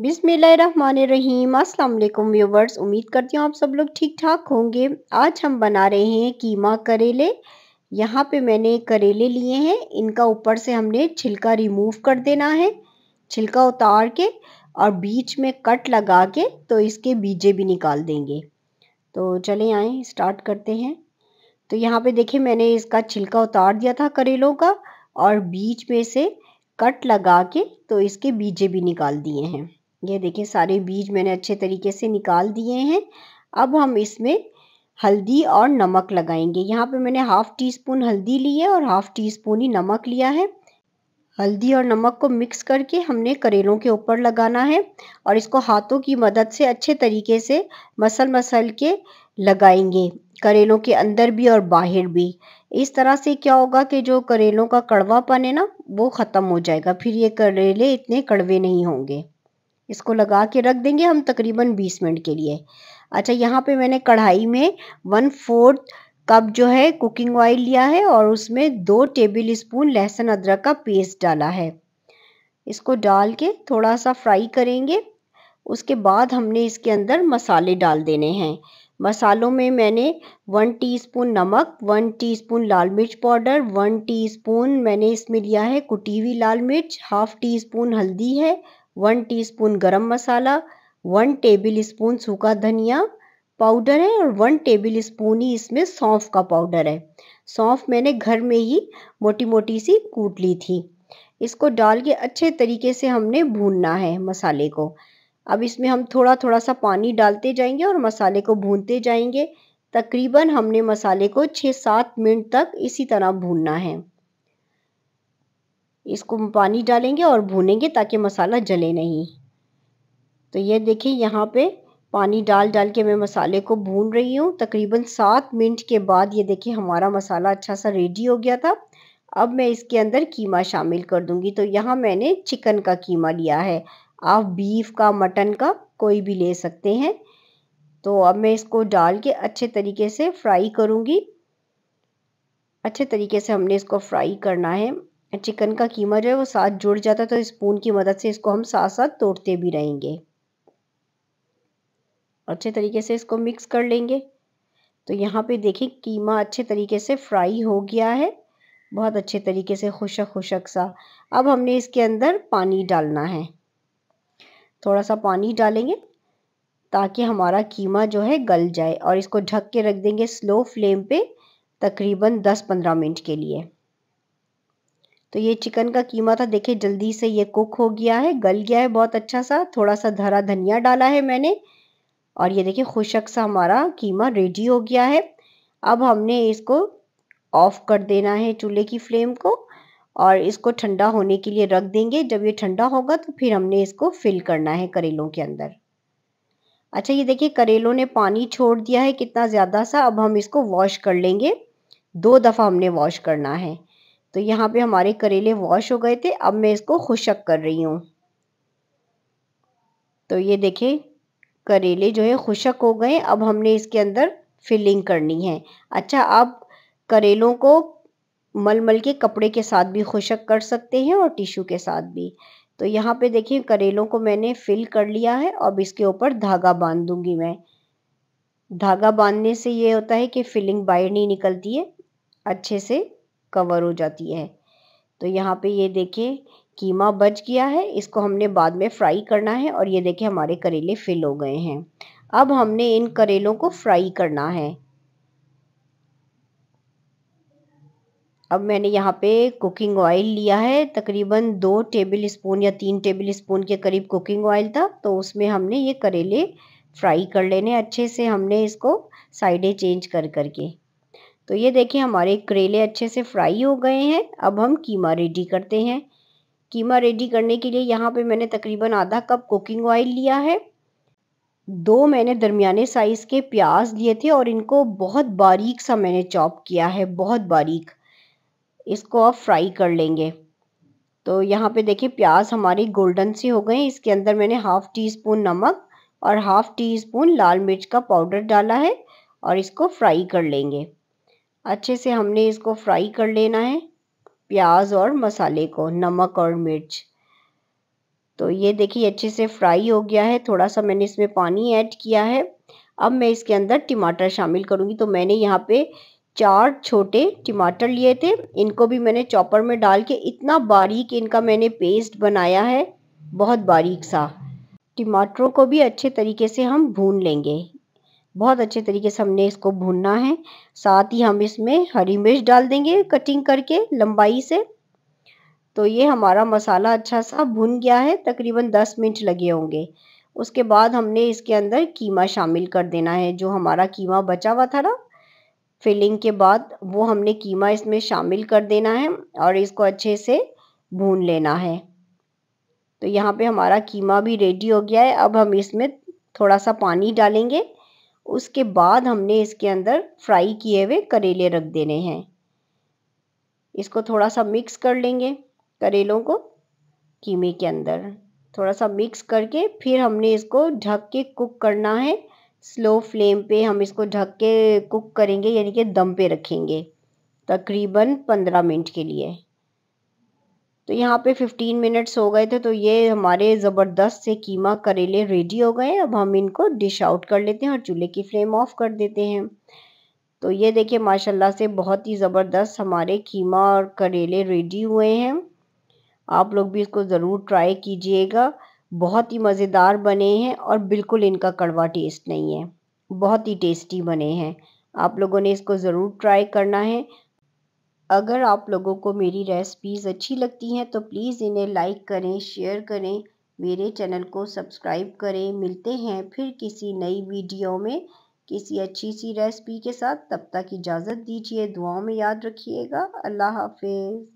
अस्सलाम वालेकुम व्यूवर्स। उम्मीद करती हूँ आप सब लोग ठीक ठाक होंगे। आज हम बना रहे हैं कीमा करेले। यहाँ पे मैंने करेले लिए हैं। इनका ऊपर से हमने छिलका रिमूव कर देना है। छिलका उतार के और बीच में कट लगा के तो इसके बीजे भी निकाल देंगे। तो चले आए, स्टार्ट करते हैं। तो यहाँ पे देखिए मैंने इसका छिलका उतार दिया था करेलों का और बीच में से कट लगा के तो इसके बीजे भी निकाल दिए हैं। ये देखिए सारे बीज मैंने अच्छे तरीके से निकाल दिए हैं। अब हम इसमें हल्दी और नमक लगाएँगे। यहाँ पे मैंने हाफ़ टी स्पून हल्दी ली है और हाफ़ टी स्पून ही नमक लिया है। हल्दी और नमक को मिक्स करके हमने करेलों के ऊपर लगाना है और इसको हाथों की मदद से अच्छे तरीके से मसल मसल के लगाएँगे। करेलों के अंदर भी और बाहर भी। इस तरह से क्या होगा कि जो करेलों का कड़वापन है ना, वो ख़त्म हो जाएगा। फिर ये करेले इतने कड़वे नहीं होंगे। इसको लगा के रख देंगे हम तकरीबन 20 मिनट के लिए। अच्छा यहाँ पे मैंने कढ़ाई में वन फोर्थ कप जो है कुकिंग ऑयल लिया है और उसमें दो टेबल स्पून लहसुन अदरक का पेस्ट डाला है। इसको डाल के थोड़ा सा फ्राई करेंगे। उसके बाद हमने इसके अंदर मसाले डाल देने हैं। मसालों में मैंने वन टीस्पून नमक वन टीस्पून लाल मिर्च पाउडर वन टीस्पून मैंने इसमें लिया है कुटी हुई लाल मिर्च हाफ़ टी स्पून हल्दी है वन टीस्पून गरम मसाला, वन टेबल स्पून सूखा धनिया पाउडर है और वन टेबल स्पून ही इसमें सौंफ का पाउडर है। सौंफ मैंने घर में ही मोटी मोटी सी कूट ली थी। इसको डाल के अच्छे तरीके से हमने भूनना है मसाले को। अब इसमें हम थोड़ा थोड़ा सा पानी डालते जाएँगे और मसाले को भूनते जाएँगे। तकरीबन हमने मसाले को छः सात मिनट तक इसी तरह भूनना है। इसको पानी डालेंगे और भूनेंगे ताकि मसाला जले नहीं। तो ये देखिए, यहाँ पे पानी डाल डाल के मैं मसाले को भून रही हूँ। तकरीबन सात मिनट के बाद ये देखिए, हमारा मसाला अच्छा सा रेडी हो गया था। अब मैं इसके अंदर कीमा शामिल कर दूँगी। तो यहाँ मैंने चिकन का कीमा लिया है। आप बीफ का मटन का कोई भी ले सकते हैं। तो अब मैं इसको डाल के अच्छे तरीके से फ्राई करूँगी। अच्छे तरीके से हमने इसको फ्राई करना है। चिकन का कीमा जो है वो साथ जुड़ जाता है तो स्पून की मदद से इसको हम साथ साथ तोड़ते भी रहेंगे। अच्छे तरीके से इसको मिक्स कर लेंगे। तो यहाँ पे देखें, कीमा अच्छे तरीके से फ्राई हो गया है। बहुत अच्छे तरीके से खुशक खुशक सा। अब हमने इसके अंदर पानी डालना है। थोड़ा सा पानी डालेंगे, ताकि हमारा कीमा जो है गल जाए, और इसको ढक के रख देंगे स्लो फ्लेम पे, तकरीबन 10-15 मिनट के लिए। तो ये चिकन का कीमा था, देखिए जल्दी से ये कुक हो गया है, गल गया है बहुत अच्छा सा थोड़ा सा धरा धनिया डाला है मैंने, और ये देखिए खुशक सा हमारा कीमा रेडी हो गया है। अब हमने इसको ऑफ़ कर देना है चूल्हे की फ्लेम को, और इसको ठंडा होने के लिए रख देंगे। जब ये ठंडा होगा तो फिर हमने इसको फिल करना है करेलों के अंदर। अच्छा ये देखिए करेलों ने पानी छोड़ दिया है, कितना ज़्यादा सा, अब हम इसको वॉश कर लेंगे। दो दफ़ा हमने वॉश करना है। तो यहाँ पे हमारे करेले वॉश हो गए थे, अब मैं इसको खुशक कर रही हूँ। तो ये देखें, करेले जो है खुशक हो गए, अब हमने इसके अंदर फिलिंग करनी है। अच्छा आप करेलों को मल मल के कपड़े के साथ भी खुशक कर सकते हैं और टिश्यू के साथ भी। तो यहाँ पे देखिए करेलों को मैंने फिल कर लिया है, अब इसके ऊपर धागा बाँध दूँगी मैं। धागा बांधने से ये होता है कि फिलिंग बाहर नहीं निकलती है, अच्छे से कवर हो जाती है। तो यहाँ पे ये देखिए, कीमा बच गया है, इसको हमने बाद में फ्राई करना है और ये देखिए हमारे करेले फिल हो गए हैं। अब हमने इन करेलों को फ्राई करना है। अब मैंने यहाँ पे कुकिंग ऑयल लिया है, तकरीबन दो टेबल स्पून या तीन टेबल स्पून के करीब कुकिंग ऑयल था तो उसमें हमने ये करेले फ्राई कर लेने अच्छे से, हमने इसको साइडें चेंज कर करके। तो ये देखिए, हमारे करेले अच्छे से फ्राई हो गए हैं। अब हम कीमा रेडी करते हैं। कीमा रेडी करने के लिए यहाँ पे मैंने तकरीबन आधा कप कुकिंग ऑयल लिया है। दो मैंने दरमियाने साइज़ के प्याज लिए थे और इनको बहुत बारीक सा मैंने चॉप किया है, बहुत बारीक। इसको आप फ्राई कर लेंगे। तो यहाँ पे देखिए, प्याज हमारे गोल्डन से हो गए इसके अंदर मैंने हाफ़ टी स्पून नमक और हाफ़ टी स्पून लाल मिर्च का पाउडर डाला है और इसको फ्राई कर लेंगे। अच्छे से हमने इसको फ्राई कर लेना है। प्याज और मसाले को, नमक और मिर्च। तो ये देखिए अच्छे से फ्राई हो गया है। थोड़ा सा मैंने इसमें पानी ऐड किया है। अब मैं इसके अंदर टमाटर शामिल करूँगी। तो मैंने यहाँ पे चार छोटे टमाटर लिए थे। इनको भी मैंने चॉपर में डाल के इतना बारीक इनका मैंने पेस्ट बनाया है। बहुत बारीक सा। टमाटरों को भी अच्छे तरीके से हम भून लेंगे। बहुत अच्छे तरीके से हमने इसको भूनना है। साथ ही हम इसमें हरी मिर्च डाल देंगे कटिंग करके लंबाई से। तो ये हमारा मसाला अच्छा सा भुन गया है, तकरीबन दस मिनट लगे होंगे। उसके बाद हमने इसके अंदर कीमा शामिल कर देना है, जो हमारा कीमा बचा हुआ था ना। फिलिंग के बाद वो हमने कीमा इसमें शामिल कर देना है और इसको अच्छे से भून लेना है। तो यहाँ पे हमारा कीमा भी रेडी हो गया है। अब हम इसमें थोड़ा सा पानी डालेंगे। उसके बाद हमने इसके अंदर फ्राई किए हुए करेले रख देने हैं। इसको थोड़ा सा मिक्स कर लेंगे करेलों को कीमे के अंदर। थोड़ा सा मिक्स करके फिर हमने इसको ढक के कुक करना है। स्लो फ्लेम पे हम इसको ढक के कुक करेंगे, यानी कि दम पे रखेंगे, तकरीबन पंद्रह मिनट के लिए। तो यहाँ पे 15 मिनट्स हो गए थे तो ये हमारे ज़बरदस्त से कीमा करेले रेडी हो गए। अब हम इनको डिश आउट कर लेते हैं और चूल्हे की फ्लेम ऑफ़ कर देते हैं। तो ये देखिए, माशाल्लाह से बहुत ही ज़बरदस्त हमारे कीमा और करेले रेडी हुए हैं। आप लोग भी इसको ज़रूर ट्राई कीजिएगा। बहुत ही मज़ेदार बने हैं और बिल्कुल इनका कड़वा टेस्ट नहीं है। बहुत ही टेस्टी बने हैं। आप लोगों ने इसको ज़रूर ट्राई करना है। अगर आप लोगों को मेरी रेसिपीज़ अच्छी लगती हैं तो प्लीज़ इन्हें लाइक करें शेयर करें, मेरे चैनल को सब्सक्राइब करें। मिलते हैं फिर किसी नई वीडियो में किसी अच्छी सी रेसिपी के साथ। तब तक इजाज़त दीजिए, दुआओं में याद रखिएगा। अल्लाह हाफिज़।